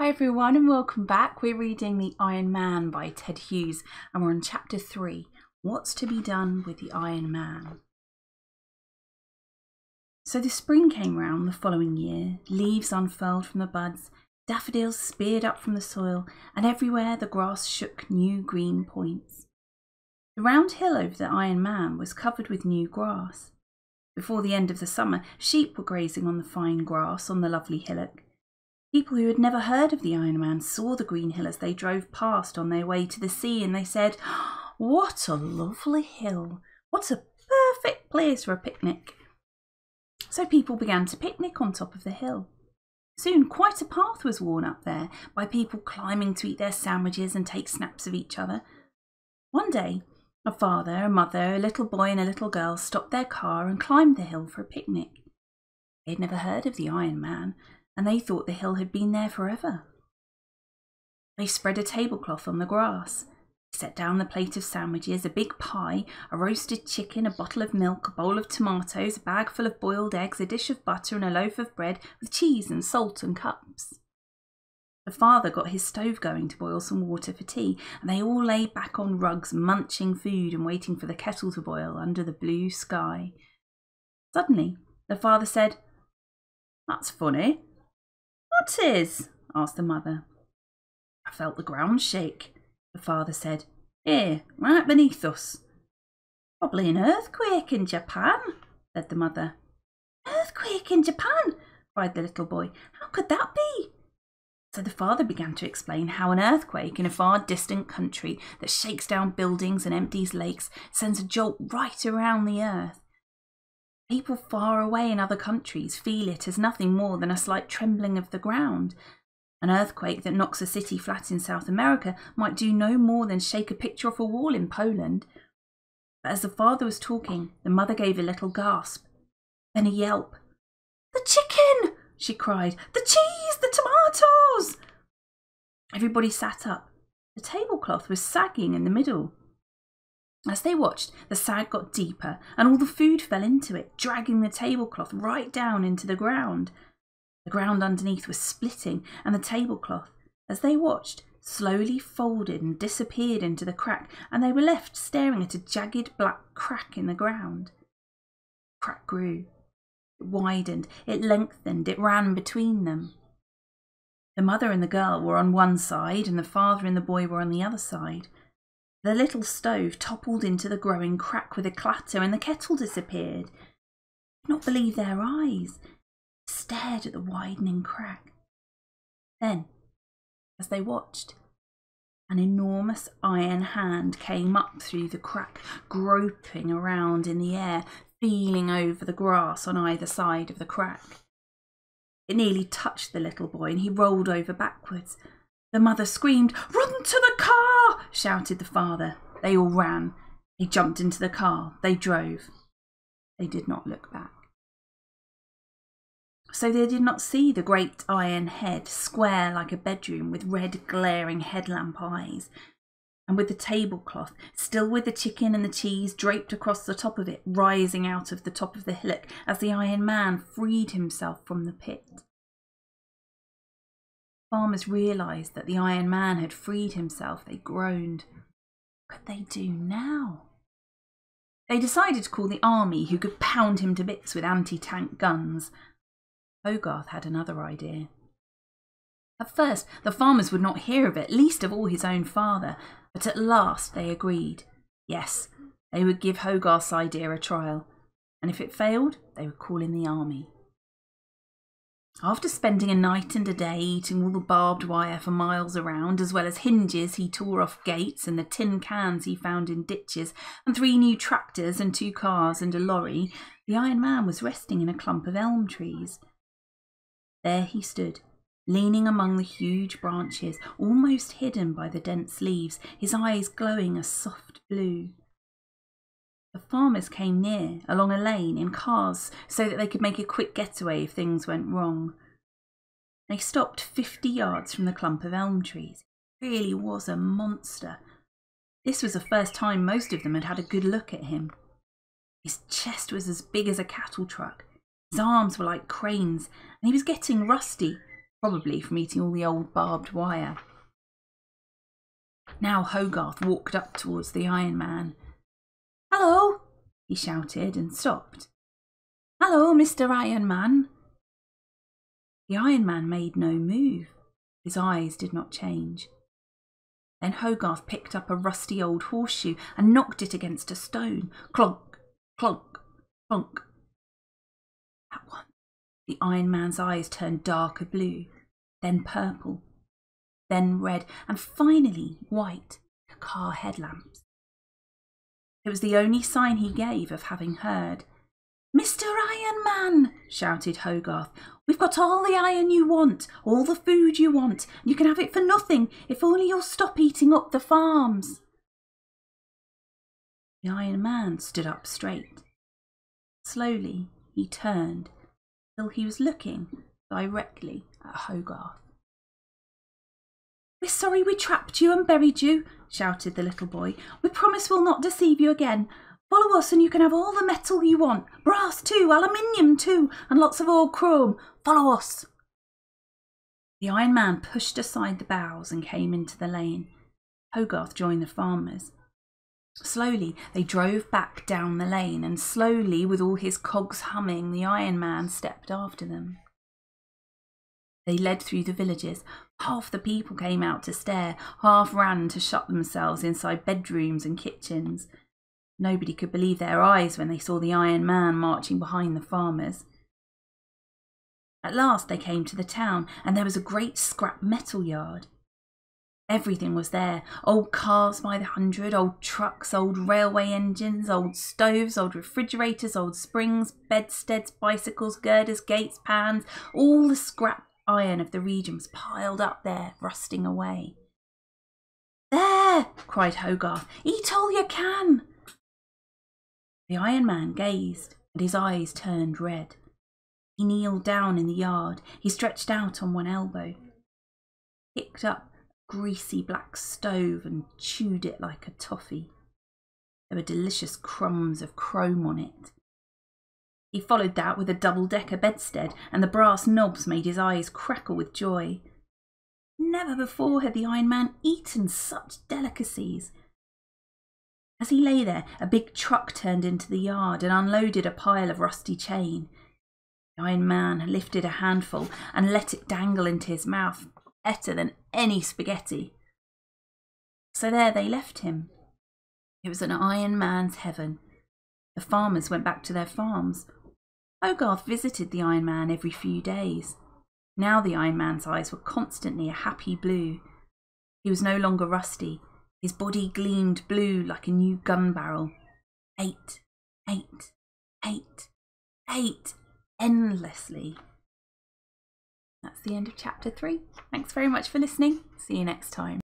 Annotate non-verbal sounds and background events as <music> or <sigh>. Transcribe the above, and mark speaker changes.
Speaker 1: Hi everyone and welcome back. We're reading The Iron Man by Ted Hughes and we're on chapter 3, What's to be done with the Iron Man? So the spring came round the following year, leaves unfurled from the buds, daffodils speared up from the soil, and everywhere the grass shook new green points. The round hill over the Iron Man was covered with new grass. Before the end of the summer, sheep were grazing on the fine grass on the lovely hillock. People who had never heard of the Iron Man saw the green hill as they drove past on their way to the sea and they said, <gasps> What a lovely hill! What a perfect place for a picnic! So people began to picnic on top of the hill. Soon quite a path was worn up there by people climbing to eat their sandwiches and take snaps of each other. One day, a father, a mother, a little boy, and a little girl stopped their car and climbed the hill for a picnic. They had never heard of the Iron Man, and they thought the hill had been there forever. They spread a tablecloth on the grass, set down the plate of sandwiches, a big pie, a roasted chicken, a bottle of milk, a bowl of tomatoes, a bag full of boiled eggs, a dish of butter, and a loaf of bread with cheese and salt and cups. The father got his stove going to boil some water for tea, and they all lay back on rugs, munching food and waiting for the kettle to boil under the blue sky. Suddenly, the father said, That's funny. What is? asked the mother. I felt the ground shake, the father said. Here, right beneath us. Probably an earthquake in Japan, said the mother. Earthquake in Japan? cried the little boy. How could that be? So the father began to explain how an earthquake in a far distant country that shakes down buildings and empties lakes sends a jolt right around the earth. People far away in other countries feel it as nothing more than a slight trembling of the ground. An earthquake that knocks a city flat in South America might do no more than shake a picture off a wall in Poland. But as the father was talking, the mother gave a little gasp, then a yelp. The chicken! she cried. The cheese! The tomatoes! Everybody sat up. The tablecloth was sagging in the middle. As they watched, the sag got deeper and all the food fell into it, dragging the tablecloth right down into the ground. The ground underneath was splitting, and the tablecloth, as they watched, slowly folded and disappeared into the crack, and they were left staring at a jagged black crack in the ground. The crack grew. It widened, it lengthened, it ran between them. The mother and the girl were on one side, and the father and the boy were on the other side. The little stove toppled into the growing crack with a clatter, and the kettle disappeared. They could not believe their eyes. Stared at the widening crack. Then, as they watched, an enormous iron hand came up through the crack, groping around in the air, feeling over the grass on either side of the crack. It nearly touched the little boy, and he rolled over backwards. The mother screamed, Run to the car! shouted the father. They all ran. They jumped into the car. They drove. They did not look back. So they did not see the great iron head, square like a bedroom, with red glaring headlamp eyes, and with the tablecloth, still with the chicken and the cheese draped across the top of it, rising out of the top of the hillock as the Iron Man freed himself from the pit. Farmers realised that the Iron Man had freed himself. They groaned. What could they do now? They decided to call the army, who could pound him to bits with anti tank guns. Hogarth had another idea. At first, the farmers would not hear of it, least of all his own father, but at last they agreed. Yes, they would give Hogarth's idea a trial, and if it failed, they would call in the army. After spending a night and a day eating all the barbed wire for miles around, as well as hinges he tore off gates and the tin cans he found in ditches, and three new tractors and two cars and a lorry, the Iron Man was resting in a clump of elm trees. There he stood, leaning among the huge branches, almost hidden by the dense leaves, his eyes glowing a soft blue. The farmers came near, along a lane, in cars, so that they could make a quick getaway if things went wrong. They stopped fifty yards from the clump of elm trees. It really was a monster. This was the first time most of them had had a good look at him. His chest was as big as a cattle truck. His arms were like cranes, and he was getting rusty. probably from eating all the old barbed wire. Now Hogarth walked up towards the Iron Man. Hello, he shouted and stopped. Hello, Mr. Iron Man. The Iron Man made no move. His eyes did not change. Then Hogarth picked up a rusty old horseshoe and knocked it against a stone. Clunk, clunk, clunk. At once, the Iron Man's eyes turned darker blue, then purple, then red, and finally white, car headlamps. It was the only sign he gave of having heard. Mr. Iron Man, shouted Hogarth, we've got all the iron you want, all the food you want, and you can have it for nothing if only you'll stop eating up the farms. The Iron Man stood up straight. Slowly he turned till he was looking directly at Hogarth. We're sorry we trapped you and buried you, shouted the little boy. We promise we'll not deceive you again. Follow us and you can have all the metal you want. Brass too, aluminium too, and lots of old chrome. Follow us. The Iron Man pushed aside the boughs and came into the lane. Hogarth joined the farmers. Slowly they drove back down the lane, and slowly, with all his cogs humming, the Iron Man stepped after them. They led through the villages. Half the people came out to stare, half ran to shut themselves inside bedrooms and kitchens. Nobody could believe their eyes when they saw the Iron Man marching behind the farmers. At last they came to the town, and there was a great scrap metal yard. Everything was there old cars by the hundred, old trucks, old railway engines, old stoves, old refrigerators, old springs, bedsteads, bicycles, girders, gates, pans, all the scrap iron of the region was piled up there, rusting away. There! cried Hogarth. Eat all you can! The Iron Man gazed, and his eyes turned red. He kneeled down in the yard. He stretched out on one elbow, picked up a greasy black stove and chewed it like a toffee. There were delicious crumbs of chrome on it. He followed that with a double decker bedstead, and the brass knobs made his eyes crackle with joy. Never before had the Iron Man eaten such delicacies. As he lay there, a big truck turned into the yard and unloaded a pile of rusty chain. The Iron Man lifted a handful and let it dangle into his mouth, better than any spaghetti. So there they left him. It was an Iron Man's heaven. The farmers went back to their farms. Hogarth visited the Iron Man every few days. Now the Iron Man's eyes were constantly a happy blue. He was no longer rusty. His body gleamed blue like a new gun barrel. Ate, ate, ate, ate, endlessly. That's the end of chapter three. Thanks very much for listening. See you next time.